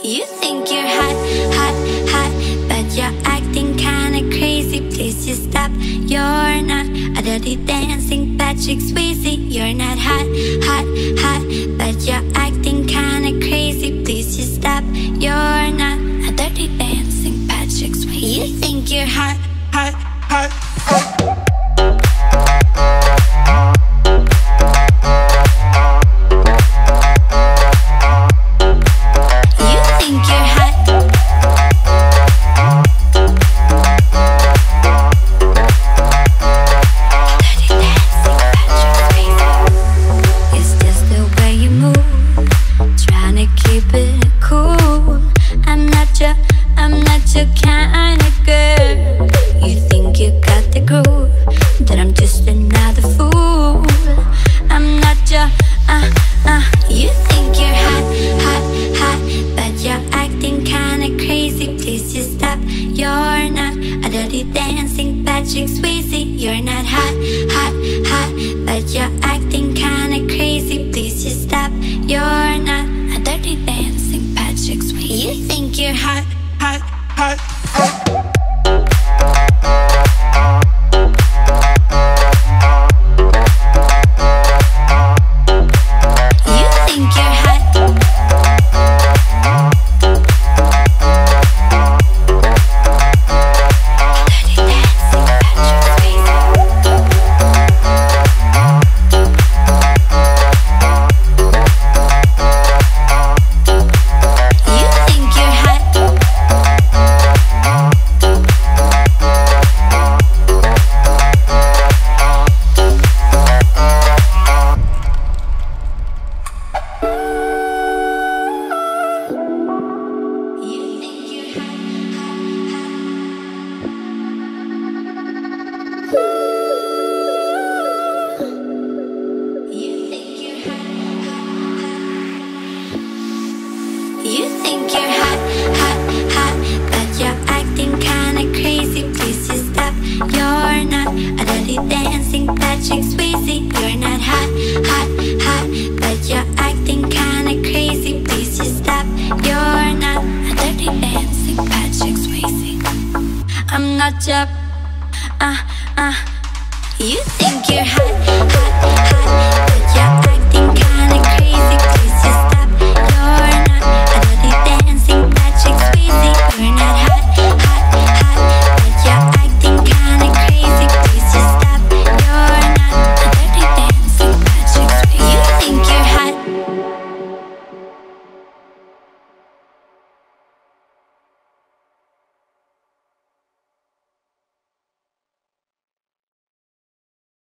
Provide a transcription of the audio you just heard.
You think you're hot, hot, hot, but you're acting kinda crazy. Please just stop. You're not a dirty dancing Patrick Swayze. You're not hot, hot, hot, but you're acting kinda crazy. Please just stop. You're not your kind of girl. You think you got the groove, that I'm just another fool. I'm not your, uh, uh. You think you're hot, hot, hot, but you're acting kinda crazy. Please just stop. You're not a dirty dancing Patrick Swayze. You're not hot, hot, hot, but you're acting kinda crazy. Please just stop. You're not a dirty dancing Patrick Swayze. You think you're hot, hot, hot, hot. You're not a dirty dancing Patrick Swayze. You're not hot, hot, hot, but you're acting kinda crazy. Please just stop. You're not a dirty dancing Patrick Swayze. I'm not your, uh, uh. You think you're hot,